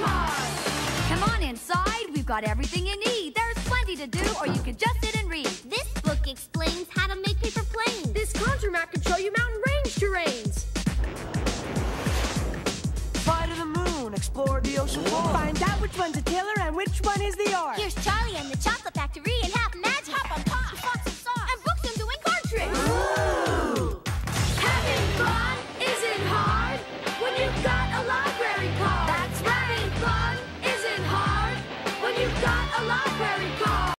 got. Come on inside, we've got everything you need. There's plenty to do, or you can just sit and read. This book explains how to make paper planes. This contour map can show you mountain range terrains. Fly to the moon, explore the ocean floor. Find out which one's a tailor and which one is the oar. Here got a library card.